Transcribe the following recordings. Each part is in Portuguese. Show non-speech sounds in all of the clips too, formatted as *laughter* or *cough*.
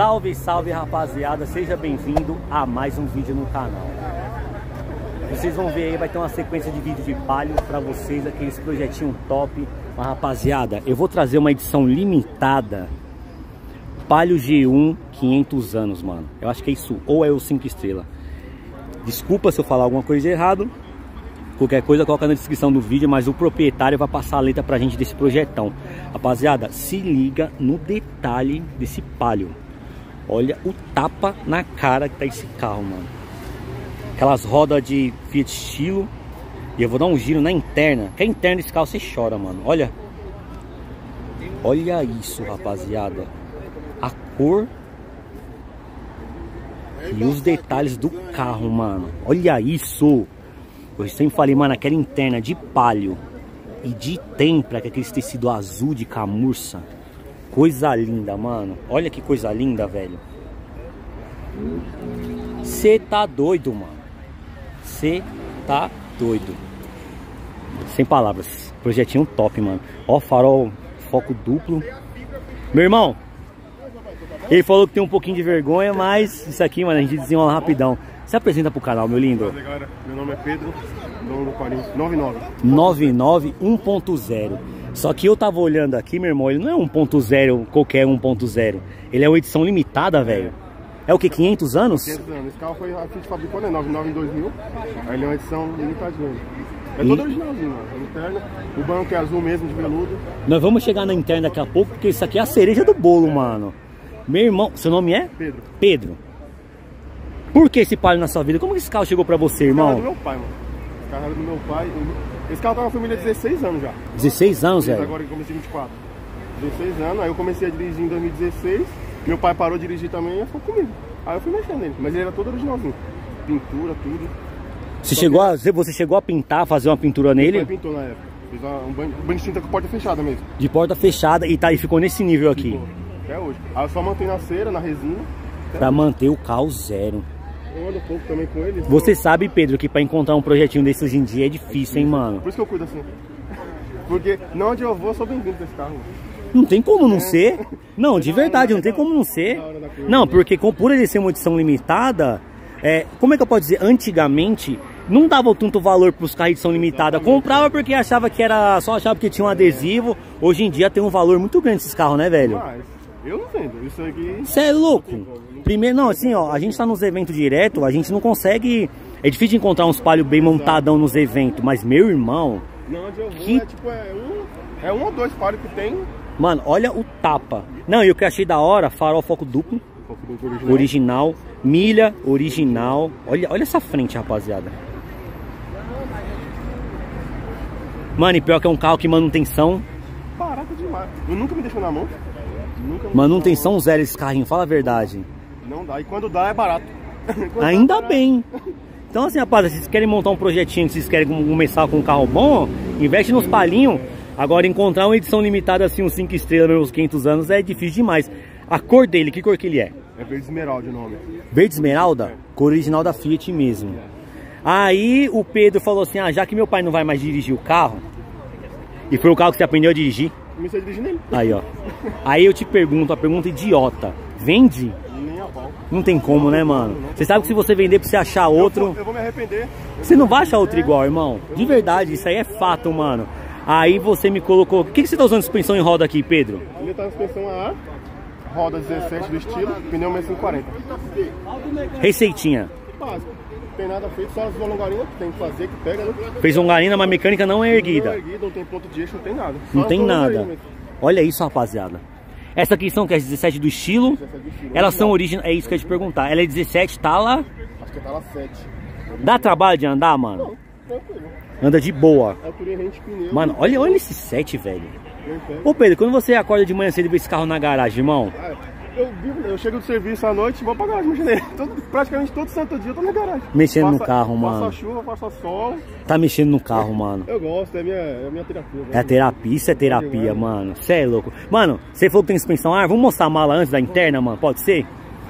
Salve, salve rapaziada, seja bem-vindo a mais um vídeo no canal. Vocês vão ver aí, vai ter uma sequência de vídeos de palio pra vocês, aqueles projetinho top. Mas rapaziada, eu vou trazer uma edição limitada Palio G1 500 anos, mano. Eu acho que é isso, ou é o 5 estrela. Desculpa se eu falar alguma coisa de errado. Qualquer coisa coloca na descrição do vídeo, mas o proprietário vai passar a letra pra gente desse projetão. Rapaziada, se liga no detalhe desse Palio. Olha o tapa na cara que tá esse carro, mano. Aquelas rodas de Fiat estilo. E eu vou dar um giro na interna. Que a interna desse carro você chora, mano. Olha. Olha isso, rapaziada. A cor e os detalhes do carro, mano. Olha isso. Eu sempre falei, mano, aquela interna de palio e de tempra, que é aquele tecido azul de camurça. Coisa linda, mano. Olha que coisa linda, velho. Você tá doido, mano. Você tá doido. Sem palavras. Projetinho top, mano. Ó, farol, foco duplo. Meu irmão, ele falou que tem um pouquinho de vergonha, mas isso aqui, mano, a gente desenrola rapidão. Se apresenta pro canal, meu lindo. Galera. Meu nome é Pedro, dono do 99. 99 1.0. Só que eu tava olhando aqui, meu irmão, ele não é 1.0, qualquer 1.0. Ele é uma edição limitada, velho. É o que, 500 anos? 500 anos. Esse carro foi a Fiat fabricou, né? 99 em 2000. Aí ele é uma edição limitadinha. É todo originalzinho, mano. Interna. O banco é azul mesmo, de veludo. Nós vamos chegar na interna daqui a pouco, porque isso aqui é a cereja do bolo, mano. Meu irmão, seu nome é? Pedro. Pedro. Por que esse palio na sua vida? Como que esse carro chegou pra você, Esse carro é do irmão? meu pai, mano. Esse carro era do meu pai. Esse carro tá na família há 16 anos já. 16 anos, velho. agora que comecei 24. 16 anos. Aí eu comecei a dirigir em 2016. Meu pai parou de dirigir também e ficou comigo. Aí eu fui mexendo nele. Mas ele era todo originalzinho. Pintura, tudo. Você chegou, a, você chegou a pintar, fazer uma pintura Ele nele? pintou na época. Fiz uma- um banho, um banho de tinta com porta fechada mesmo. De porta fechada e, tá, e ficou nesse nível aqui. Ficou. Até hoje. Aí eu só mantenho na cera, na resina. Pra manter o carro zero. Eu ando um pouco também com ele. Você sabe, Pedro, que pra encontrar um projetinho desse hoje em dia é difícil, hein, mano? Por isso que eu cuido assim. Porque não onde eu vou, eu sou bem-vindo com esse carro. Não tem como não ser. Não, de verdade, não tem como não ser. Não, porque com, por ele ser uma edição limitada, é, como é que eu posso dizer? Antigamente, não dava tanto valor pros carros de edição limitada. Comprava porque achava que era. Só achava que tinha um adesivo. Hoje em dia tem um valor muito grande esses carros, né, velho? Eu não vendo. Isso aqui. Você é louco? Primeiro, não, assim, ó, a gente tá nos eventos direto, a gente não consegue. É difícil encontrar uns palio bem montadão nos eventos, mas meu irmão, Não onde eu vou Que- é tipo, é um. É um ou dois pares que tem. Mano, olha o tapa. Não, e o que eu achei da hora, farol foco duplo, pouco do original. original, milha, original. Olha, olha essa frente, rapaziada. Mano, e pior que é um carro que manutenção, Barato demais. Eu nunca me deixou na mão. Nunca me manutenção zero esse carrinho, fala a verdade. mão. Não dá. E quando dá, é barato. *laughs* Quando dá, Ainda é bem. Então assim, rapaz, se vocês querem montar um projetinho, se vocês querem começar com um carro bom, investe nos palinhos. Agora encontrar uma edição limitada assim, uns 5 estrelas nos 500 anos é difícil demais. A cor dele, que cor que ele é? É verde esmeralda o nome. Verde esmeralda? Cor original da Fiat mesmo. Aí o Pedro falou assim, ah, já que meu pai não vai mais dirigir o carro, e foi o carro que você aprendeu a dirigir, Comecei a dirigir nele. aí ó. Aí eu te pergunto, a pergunta idiota, vende? Nem a pau. Não tem como, né, mano? Você sabe que se você vender pra você achar outro... Eu vou, eu vou me arrepender. Você não vai achar outro igual, irmão. De verdade, isso aí é fato, mano. Aí você me colocou. O que, que você tá usando de suspensão em roda aqui, Pedro? Ele tá na suspensão AA, roda 17 do estilo, pneu 6540. Receitinha. Básico. Não tem nada feito, só as longarinhas que tem que fazer, que pega, né? Fez longarina, mas a mecânica não é Não é erguida. erguida, não tem ponto de eixo, não tem nada. Não Só tem as nada. Olha isso, rapaziada. Essa aqui são que é as 17 do estilo. 17 do estilo. Elas são originais. É isso que eu ia te perguntar. Ela é 17, tá lá. Acho que tá lá 7. Dá trabalho de andar, mano? Tranquilo. Anda de boa. Pneu. Mano, olha, olha esse 7, velho. Ô Pedro, quando você acorda de manhã cedo e vê esse carro na garagem, irmão, Eu, eu chego do serviço à noite vou pra garagem mexendo. Todo- praticamente todo santo dia eu tô na garagem. Mexendo no Passa- carro, mano. Passa chuva, passa sol. tá mexendo no carro, mano. Eu gosto, é minha, é minha terapia. É a terapia, isso é terapia, mano. Você é louco. Mano, você falou que tem suspensão ar, vamos mostrar a mala antes da interna, mano? Pode ser?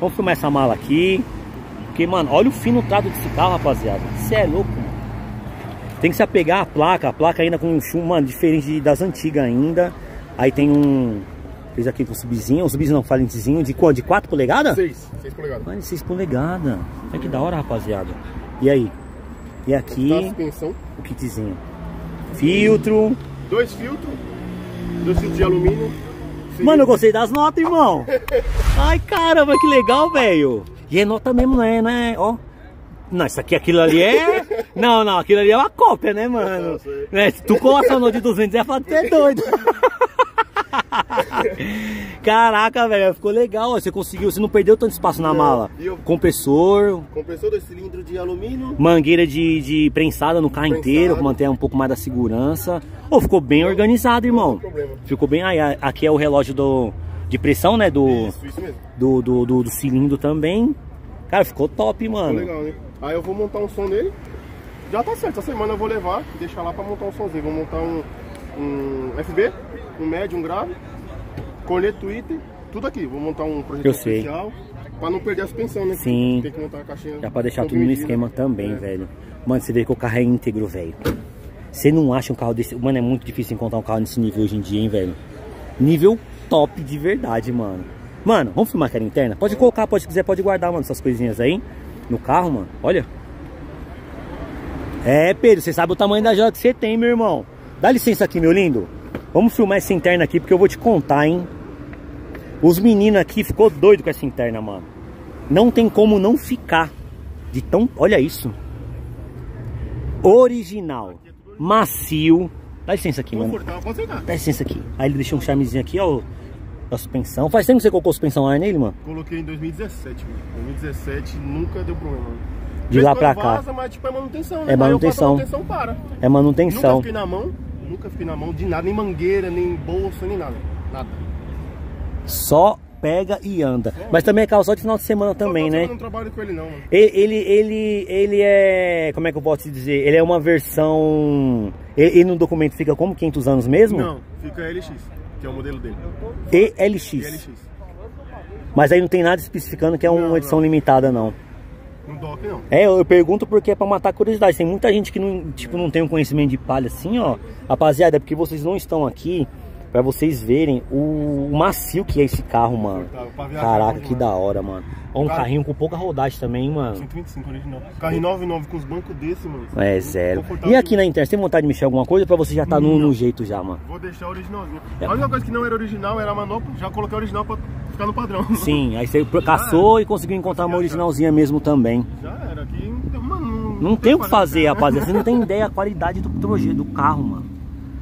Vamos filmar essa mala aqui. Porque, mano, olha o fino trato desse carro, rapaziada. Você é louco, mano. Tem que se apegar à placa, a placa ainda com um mano, diferente das antigas ainda. Aí tem um, Fez aqui com subzinho, um subzinho não, falentezinho de quanto? De 4 polegadas? 6, 6 polegadas. Mano, 6 polegadas. Olha que da hora, rapaziada. E aí? E Tá aqui, suspensão. o kitzinho. Filtro. Dois filtros. Dois filtros de alumínio. Mano, eu gostei das notas, irmão. *laughs* Ai, caramba, que legal, velho. E é nota mesmo, né? né? Ó. Não, isso aqui, aquilo ali é... Não, não, aquilo ali é uma cópia, né, mano? Né? Se tu nota de 200, é falar que tu é doido. *laughs* Caraca, velho, ficou legal. ó. Você conseguiu, você não perdeu tanto espaço na Não, mala. e eu- Compressor, Compressor, dois cilindros de alumínio. mangueira de, de prensada no carro Prensado. inteiro, pra manter um pouco mais da segurança. Ô, ficou bem organizado, irmão. tem problema. Ficou bem. Aí, aqui é o relógio do, de pressão, né? Do, Isso, isso mesmo. do, do, do, do cilindro também. Cara, ficou top, Ficou mano. legal, né? Aí eu vou montar um som nele. Já tá certo, essa semana eu vou levar e deixar lá pra montar um somzinho. Vou montar um, um FB, um médio, um grave, corneto Twitter, tudo aqui. Vou montar um projeto especial pra não perder a suspensão, né? Sim. Tem que montar a caixinha. Já pra deixar tudo no esquema também, É. velho. Mano, você vê que o carro é íntegro, velho. Você não acha um carro desse. Mano, é muito difícil encontrar um carro nesse nível hoje em dia, hein, velho. Nível top de verdade, mano. Mano, vamos filmar aquela interna? Pode colocar, pode se quiser, pode guardar, mano, essas coisinhas aí no carro, mano. Olha. É, Pedro, você sabe o tamanho da joia que você tem, meu irmão. Dá licença aqui, meu lindo. Vamos filmar essa interna aqui, porque eu vou te contar, hein. Os meninos aqui ficou doido com essa interna, mano. Não tem como não ficar. De tão. Olha isso. Original. Macio. Dá licença aqui, mano. Dá licença aqui. Aí ele deixou um charmezinho aqui, ó. Da suspensão. Faz tempo que você colocou suspensão ar nele, mano? Coloquei em 2017, mano. 2017 nunca deu problema. mano. De lá pra cá. Vaza, mas tipo é manutenção, né? É manutenção. Manutenção para. É Nunca manutenção. fiquei na mão, nunca fiquei na mão de nada, nem mangueira, nem bolsa, nem nada. Nada. Só pega e anda. Mas também é carro só de final de semana também, né? Eu não trabalho com ele não, mano. Ele, ele, ele é. Como é que eu posso te dizer? Ele é uma versão. Ele, ele no documento fica como 500 anos mesmo? Não, fica LX, que é o modelo dele. ELX. LX. Mas aí não tem nada especificando que é uma Não, edição limitada, não. Não. É, eu eu pergunto porque é pra matar a curiosidade. Tem muita gente que não, tipo, não tem um conhecimento de palha assim, ó. Rapaziada, é porque vocês não estão aqui pra vocês verem o macio que é esse carro, mano. Viajar Caraca, é que demais. da hora, mano. Ó, um Cara- carrinho com pouca rodagem também, mano. 125 original. Carro 99 com os bancos desse, mano. É, zero. E aqui na internet, tem vontade de mexer alguma coisa pra você já tá no, no jeito já, mano? Vou deixar originalzinho. É. A única coisa que não era original era a manopla, já coloquei original pra ficar no padrão. Sim, aí você caçou e conseguiu encontrar uma originalzinha mesmo também. Já era, aqui, mano, Não tem o que fazer, né? rapaziada. Você não tem ideia da qualidade do projeto do carro, mano.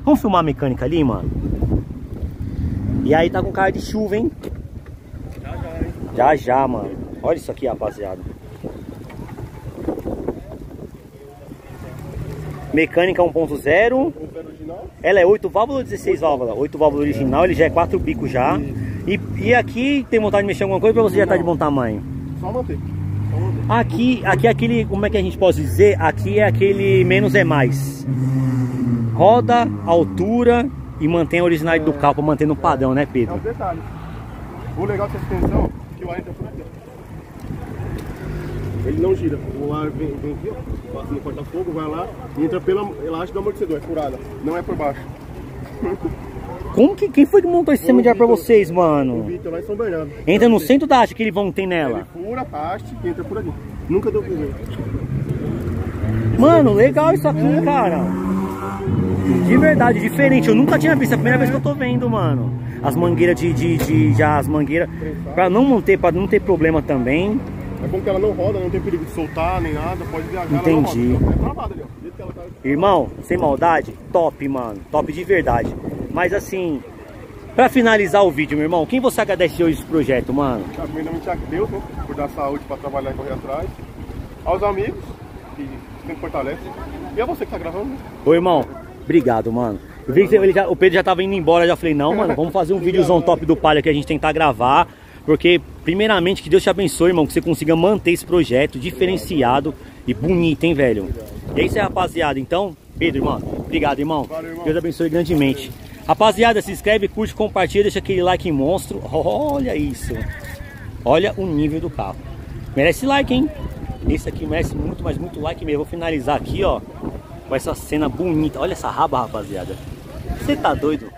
Vamos filmar a mecânica ali, mano? E aí tá com cara de chuva, hein? Já já, mano. Olha isso aqui, rapaziada. Mecânica 1.0. O pé original, Ela é 8 válvulas ou 16 válvulas? 8 válvulas original, ele já é 4 bicos já. E, e aqui tem vontade de mexer alguma coisa pra você já tá de bom tamanho? só manter. Só manter. Aqui, aqui é aquele, como é que a gente pode dizer? Aqui é aquele menos é mais. Roda, altura e mantém a originalidade do carro pra manter no padrão, né, É Pedro? um detalhe. O legal dessa suspensão é que o ar entra por aqui. Ele não gira. O ar vem, vem aqui, ó. Passa no corta-fogo, vai lá e entra pelo elástico do amortecedor, é furada. Não é por baixo. *laughs* Como que quem foi que montou esse sistema de ar pra Vitor. vocês, O mano? Vitor lá em São Bernardo. Entra no centro da haste que ele vão Ele nela. fura, haste e entra por aqui. Nunca deu problema. Mano, legal isso aqui, cara. De verdade, diferente. Eu nunca tinha visto. É a primeira vez que eu tô vendo, mano. As mangueiras de, de, de já as mangueiras pra não manter, para não ter problema também. É bom que ela não roda, não tem perigo de soltar nem nada, pode viajar. Entendi. Ela não roda. É travada ali, ó. Tá. Irmão, sem maldade, top, mano. Top de verdade. Mas assim, pra finalizar o vídeo, meu irmão, quem você agradece hoje esse projeto, mano? Primeiramente a Deus, né? Por dar saúde pra trabalhar e correr atrás. Aos amigos, que sempre fortalecem. E a você que tá gravando, né? Ô irmão, obrigado, mano. Eu vi que ele já- o Pedro já tava indo embora, eu já falei, não, mano, vamos fazer um *laughs* videozão top do Palha que a gente tentar gravar. Porque, primeiramente, que Deus te abençoe, irmão, que você consiga manter esse projeto diferenciado e bonito, hein, velho? E é isso aí, rapaziada. Então, Pedro, irmão, obrigado, irmão. Valeu, irmão. Deus abençoe grandemente. Rapaziada, se inscreve, curte, compartilha, deixa aquele like monstro. Olha isso. Olha o nível do carro. Merece like, hein? Esse aqui merece muito, mas muito like mesmo. Vou finalizar aqui, ó, com essa cena bonita. Olha essa raba, rapaziada. Você tá doido?